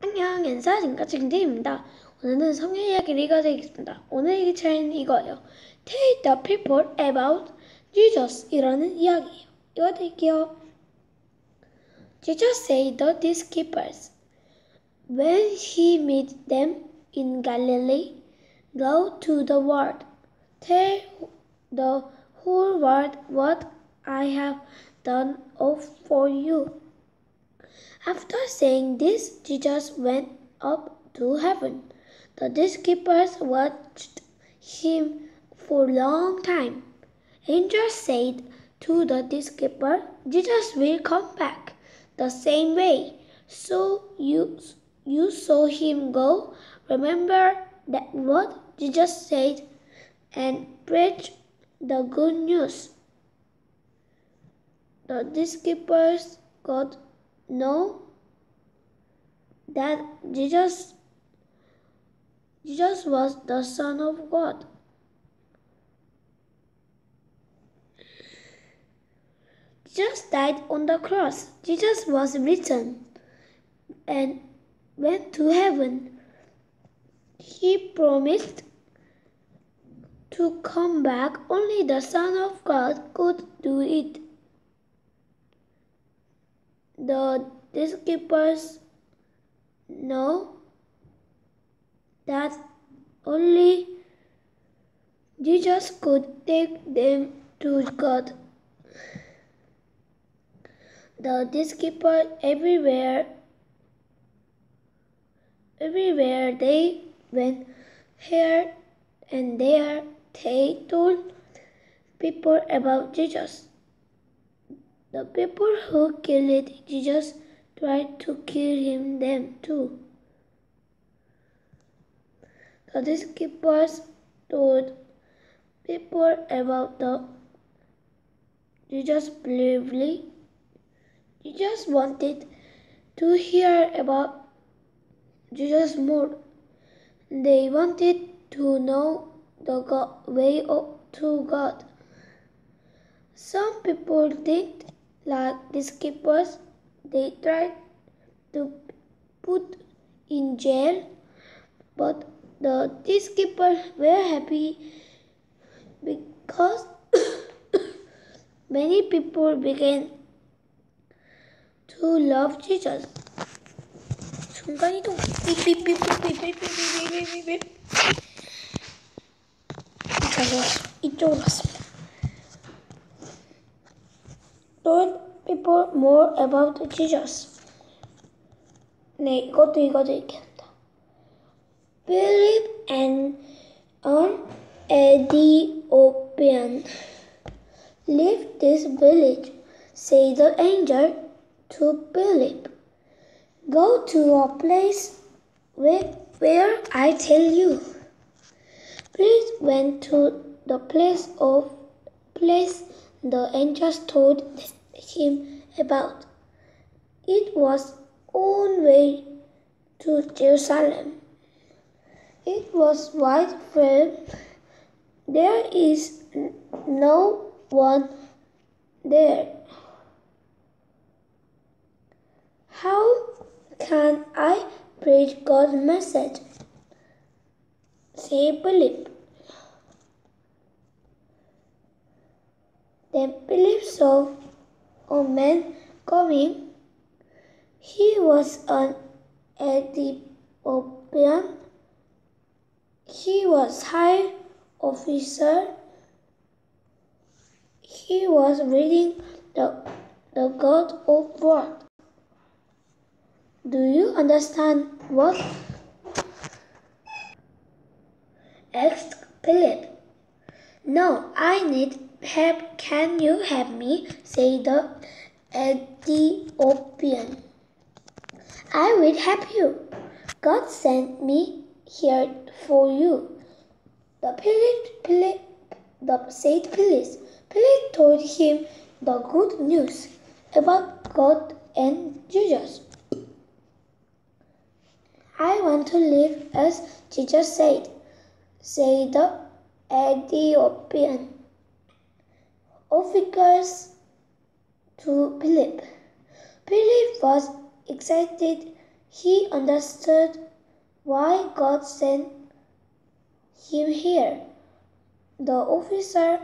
안녕, 엔사 김대입니다. 오늘은 성경 이야기를 읽어드리겠습니다. 오늘 읽을 차이는 이거예요. Tell the people about Jesus 이라는 이야기예요. 읽어드릴게요. Jesus said to these keepers, When he met them in Galilee, go to the world, tell the whole world what I have done for you. After saying this, Jesus went up to heaven. The disciples watched him for a long time. Angels said to the disciple, Jesus will come back the same way. So you, you saw him go. Remember that what Jesus said and preach the good news. The disciples got know that Jesus Jesus was the Son of God. Jesus died on the cross. Jesus was risen and went to heaven. He promised to come back. Only the Son of God could do it. The disciples know that only Jesus could take them to God. The disciples everywhere everywhere they went here and there they told people about Jesus. The people who killed Jesus tried to kill him them too. The disciples told people about the Jesus bravely. Jesus wanted to hear about Jesus more. They wanted to know the God, way to God. Some people did like the skippers they tried to put in jail but the these skippers were happy because many people began to love Jesus. over. It's over. Told people more about Jesus. 네, 이것도 이것도 읽겠습니다. Philip and an Ethiopian left this village, said the angel to Philip. Go to a place where, where I tell you. Philip went to the place of place the angels told him about. It was on way to Jerusalem. It was wide frame. There is no one there. How can I preach God's message? Say Philip. Then Philip saw a man coming. He was an Ethiopian. He was high officer. He was reading the, the God of War. Do you understand what? asked Philip. No, I need help. Can you help me? said the Ethiopian. I will help you. God sent me here for you. The Philip, Philip, the said Philip. Philip told him the good news about God and Jesus. I want to live as Jesus said, said the Ethiopian. Officers to Philip. Philip was excited. He understood why God sent him here. The officer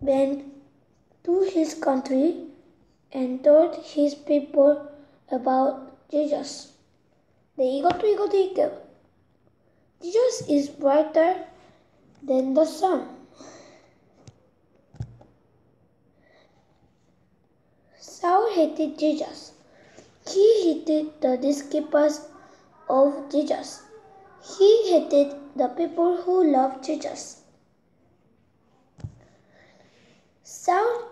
went to his country and told his people about Jesus. The ego to ego Jesus is brighter than the sun. Hated Jesus. He hated the disciples of Jesus. He hated the people who loved Jesus. Saul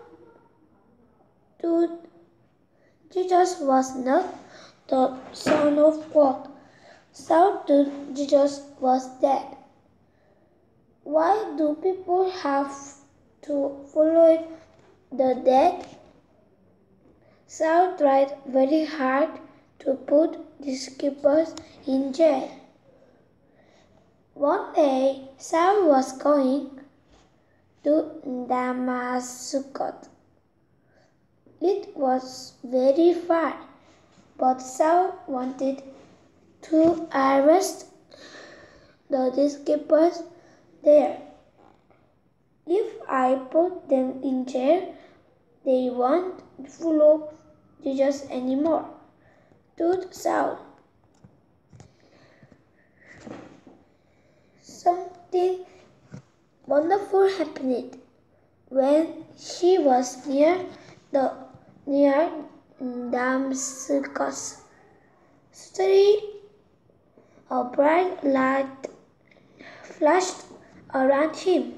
thought Jesus was not the Son of God. Saul thought Jesus was dead. Why do people have to follow the dead? Saul tried very hard to put the skippers in jail. One day, Saul was going to Damascus. It was very far, but Saul wanted to arrest the disciples there. If I put them in jail, they won't follow Jesus anymore. Told Saul. Something wonderful happened when she was near the near Damascus. Suddenly, a bright light flashed around him.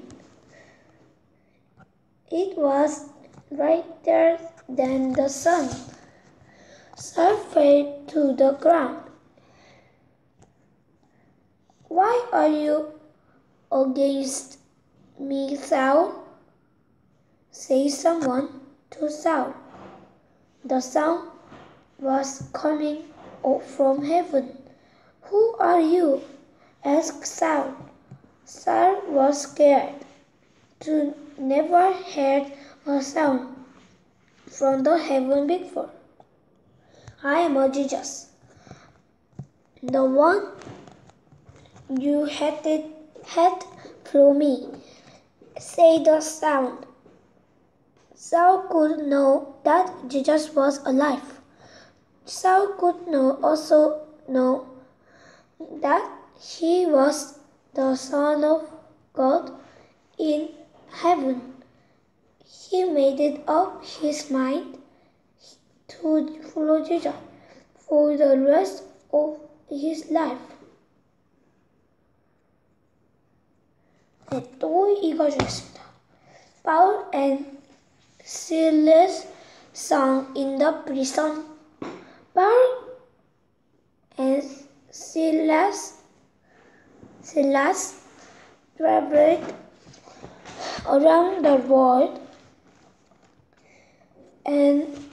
It was brighter than the sun. Fell to the ground. Why are you against me, Saul? said someone to Saul. The sound was coming from heaven. Who are you? asked Saul. Saul was scared to never heard a sound from the heaven before. I am Jesus, the one you had had from me, said the sound. Saul could know that Jesus was alive. Saul could know also know that he was the Son of God in heaven. He made it up his mind to follow Jesus for the rest of his life. The two egotists, Paul and Silas, sang in the prison. Paul and Silas, Silas traveled around the world and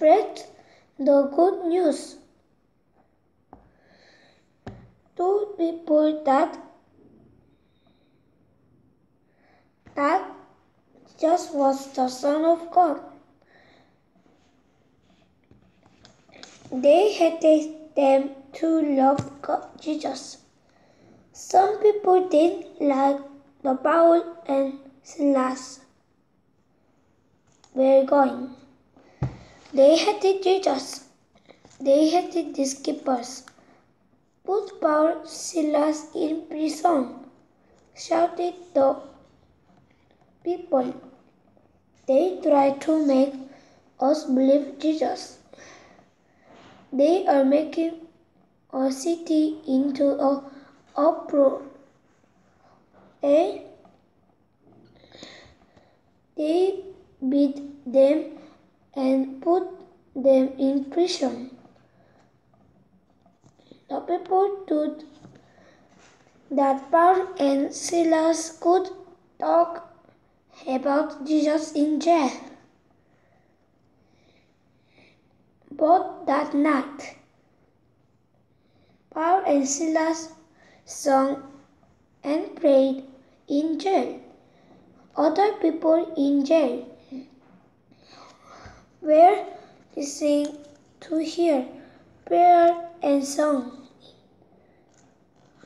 spread the good news to people that that just was the Son of God. They hated them to love God, Jesus. Some people didn't like the Paul and Silas were going. They hated Jesus. They hated the skippers. Put Paul Silas in prison, shouted the people. They try to make us believe Jesus. They are making our city into a uproar. They, they beat them and put them in prison. The people thought that Paul and Silas could talk about Jesus in jail. But that night, Paul and Silas sung and prayed in jail. Other people in jail were listening to hear prayer and song.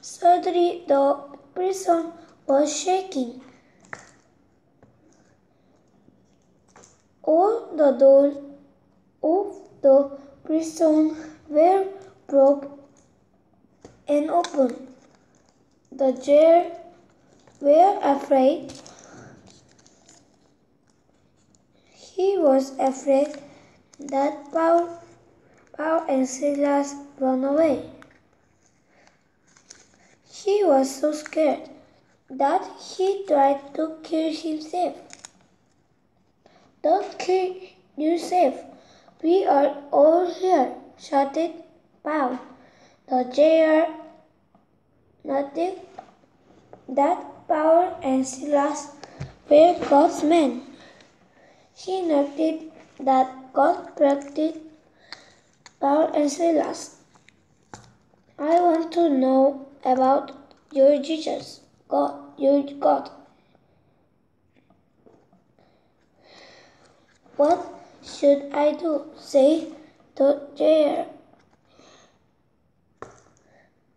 Suddenly the prison was shaking. All the doors of the prison were broke and open. The jail were afraid. He was afraid that Paul, Paul and Silas run away. He was so scared that he tried to kill himself. Don't kill yourself. We are all here, shouted Paul. The jailer noted that Paul and Silas were God's men. He noted that God protected Paul and Silas. I want to know about your Jesus, God, your God. What should I do? Say to jailer.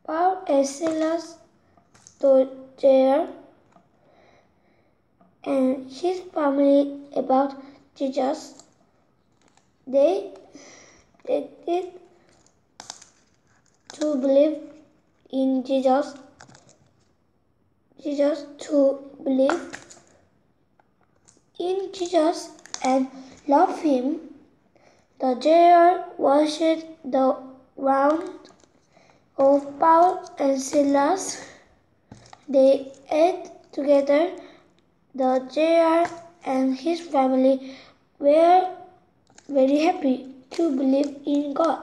Paul and Silas told jailer and his family about Jesus. They, did to believe in Jesus. Jesus to believe in Jesus and love him. The jailer washed the ground of Paul and Silas. They ate together. The jailer and his family were very happy to believe in God.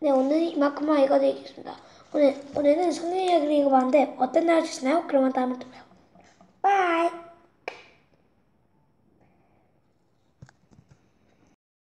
네, 오늘 이만큼만 읽어드리겠습니다. 오늘, 오늘은 성경 이야기를 읽어봤는데 어땠나요? 그러면 다음에 또 봬요. 바이!